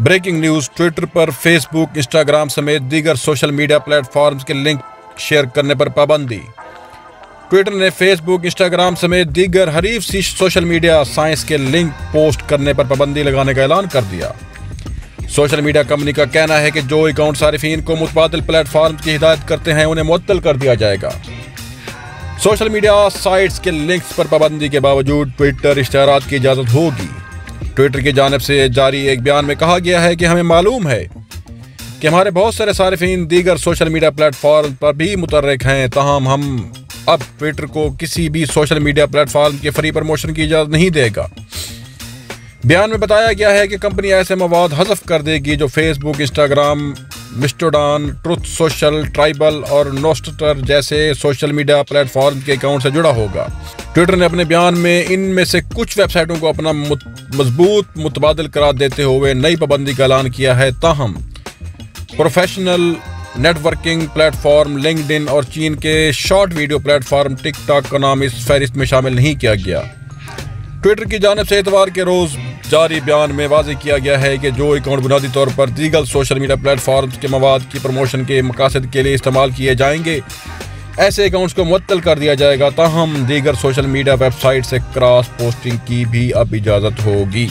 Breaking news, Twitter पर Facebook Instagram समेत दीगर सोशल मीडिया प्लेटफॉर्म्स के लिंक शेयर करने पर पाबंदी। ट्विटर ने फेसबुक इंस्टाग्राम समेत दीगर हरीफ सी सोशल मीडिया साइंस के लिंक पोस्ट करने पर पाबंदी लगाने का ऐलान कर दिया। सोशल मीडिया कंपनी का कहना है कि जो अकाउंट सार्फिन को मुतबादल प्लेटफॉर्म की हिदायत करते हैं, उन्हें मुअत्तल कर दिया जाएगा। सोशल मीडिया साइट्स के लिंक्स पर पाबंदी के बावजूद ट्विटर इश्तहार की इजाज़त होगी। ट्विटर की जानब से जारी एक बयान में कहा गया है कि हमें मालूम है कि हमारे बहुत सारे सार्फिन दीगर सोशल मीडिया प्लेटफॉर्म पर भी मुतरक हैं। तहम हम अब ट्विटर को किसी भी सोशल मीडिया प्लेटफॉर्म के फ्री प्रमोशन की इजाज़त नहीं देगा। बयान में बताया गया है कि कंपनी ऐसे मवाद हजफ कर देगी जो Facebook, Instagram, Mastodon, Truth Social, Tribel और नोस्टर जैसे सोशल मीडिया प्लेटफॉर्म के अकाउंट से जुड़ा होगा। ट्विटर ने अपने बयान में, इनमें से कुछ वेबसाइटों को अपना मज़बूत मुतबादल करार देते हुए नई पाबंदी का ऐलान किया है ताहम। प्रोफेशनल नेटवर्किंग प्लेटफॉर्म लिंकड और चीन के शॉर्ट वीडियो प्लेटफॉर्म टिकटॉक का नाम इस फहरिस्त में शामिल नहीं किया गया। ट्विटर की जानब से एतवार के रोज़ जारी बयान में वाजे किया गया है कि जो अकाउंट बुनियादी तौर पर दीगर सोशल मीडिया प्लेटफॉर्म्स के मवाद की प्रमोशन के मकासद के लिए इस्तेमाल किए जाएँगे ऐसे अकाउंट्स को मुअत्तल कर दिया जाएगा, ताहम दीगर सोशल मीडिया वेबसाइट से क्रॉस पोस्टिंग की भी अब इजाज़त होगी।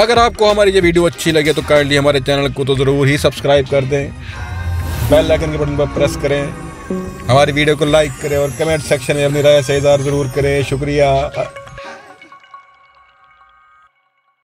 अगर आपको हमारी ये वीडियो अच्छी लगे तो काइंडली हमारे चैनल को तो ज़रूर ही सब्सक्राइब कर दें। बेल आइकन के बटन पर प्रेस करें। हमारी वीडियो को लाइक करें और कमेंट सेक्शन में अपनी राय से इजहार ज़रूर करें। शुक्रिया।